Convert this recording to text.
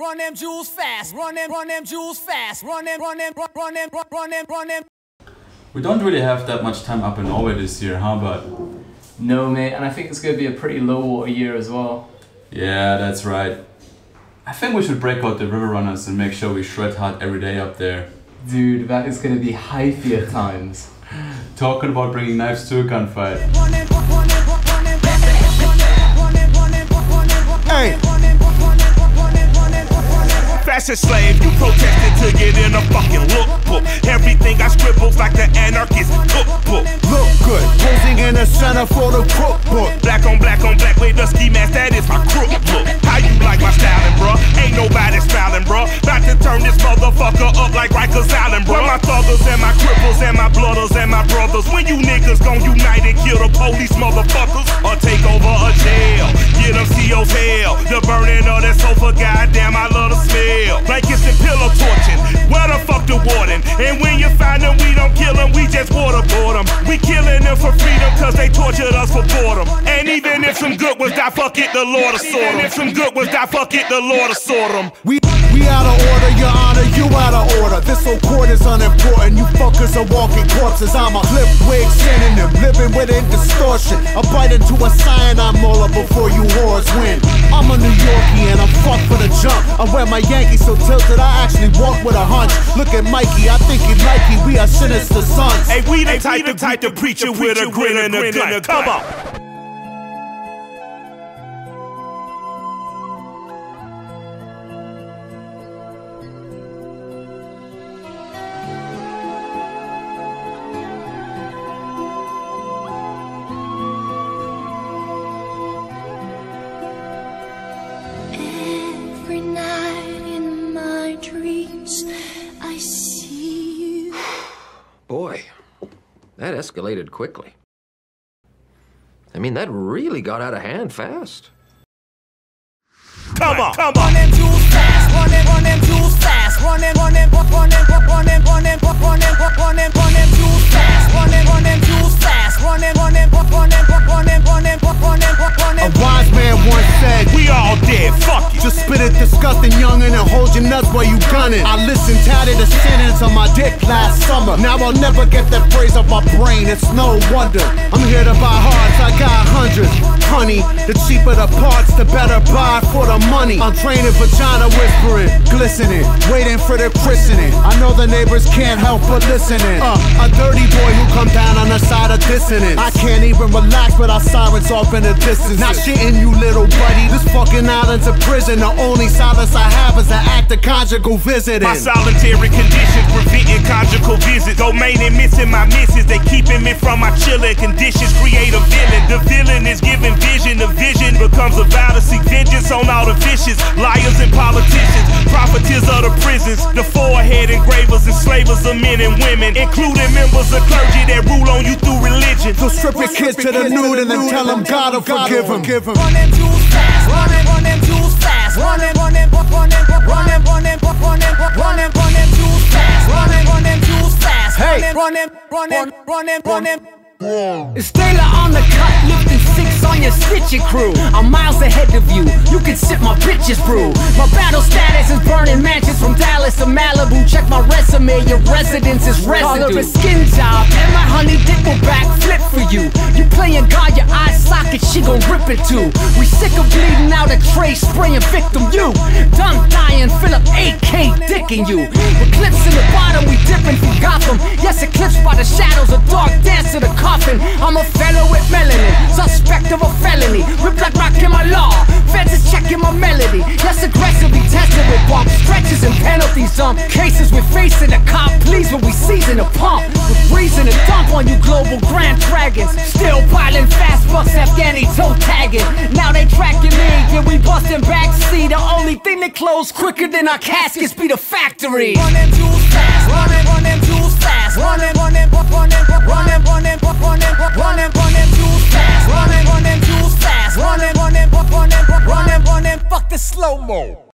Run them jewels fast. Run them, run them jewels fast. Run them, run them, run run them, run run them, run them. We don't really have that much time up in Norway this year, huh? But No, mate, and I think it's going to be a pretty low water year as well. yeah, that's right. I think we should break out the river runners and make sure we shred hard every day up there. Dude, that is going to be high fear times. Talking about bringing knives to a gunfight. Them. Fashion slave, you protested to get in a fucking lookbook. Everything I scribbles like the anarchist cookbook. Look good, posing in the center for the cookbook. Black on black on black with the ski mask, that is my crook look. How you like my styling, bruh? Ain't nobody smiling, bruh. About to turn this motherfucker up like Rikers Island, bruh. My thuggers and my cripples and my blooders and my brothers. When you niggas gon' unite and kill the police, motherfuckers, or take over a jail. Them CO's hell. The burning of that sofa, goddamn, I love the smell. Blankets and pillow torching. Where the fuck the warden? And when you find them, we don't kill them, we just waterboard them. We killing them for freedom, cause they tortured us for boredom. And even if some good was die, fuck it, the Lord of sort 'em. If some good was die, fuck it, the Lord of sort 'em. We we out of order, your honor, you out of order. This whole court is unimportant. You fuckers are walking corpses. I'm a clip wig synonym, living within distortion. I bite into a cyanide molar before you whores win. I'm a New Yorkie and I'm fucked for the jump. I wear my Yankees so tilted, I actually walk with a hunch. Look at Mikey, I think he like. We are sinister sons. Hey, we the type, the type to preach it with a grin and a gun. Come on. Boy, that escalated quickly. I mean, that really got out of hand fast. Come on, come Run on. them jewels fast. Run them, run them jewels fast. Run them, run them, run them, run them, run them, run them, run them, run them jewels fast. Run them, run them jewels fast. While you gunning. I listened tatted the sentence on my dick last summer. Now I'll never get that phrase off my brain, it's no wonder. I'm here to buy hearts, I got hundreds. The cheaper the parts, the better buy for the money. I'm training vagina whispering, glistening, waiting for the christening. I know the neighbors can't help but listening. Uh, a dirty boy who come down on the side of dissonance. I can't even relax without sirens off in the distance. Not shitting you, little buddy. This fucking island's a prison. The only solace I have is the act of conjugal visiting. My solitary conditions preventing conjugal visits. Domain and missing my misses. They keeping me from my chilling conditions. Create a. Villain vision becomes a vow to seek vengeance on all the vicious liars and politicians. Profiteers of the prisons. The forehead engravers, enslavers of men and women, including members of clergy that rule on you through religion. So strip your kids to the nude and then tell them God will forgive them. Run them jewels fast. Run them, run them jewels fast. Run them, run them, run them, run them, run them, run them, run them, run them jewels fast. Run them, run them jewels fast. Run them, run them, run them, run them, run them. It's Taylor on the cut, lifting six on your stitching crew. I'm miles ahead of you, you can sip my bitches brew. My battle status is burning mansions from Dallas to Malibu. Check my resume, your residence is residue. Call a skin job, and my honey dick will backflip for you. You playing God, your eye socket, she gon' rip it too. We sick of bleeding out a tray, spraying victim you. Done dying, Philip AK dicking you. Eclipse in the bottom, we dipping from Gotham. Yes, eclipsed by the shadows, a dark dance to the coffin. I'm a fellow with melanin, we're a cop, please when we season a pump. With reason to dump on you global grand dragons. Still piling fast bucks, Afghani toe tagging. Now they tracking me, yeah, we busting backseat. The only thing that close quicker than our caskets be the factory. Run them jewels fast. Run them, run jewels fast. Run them,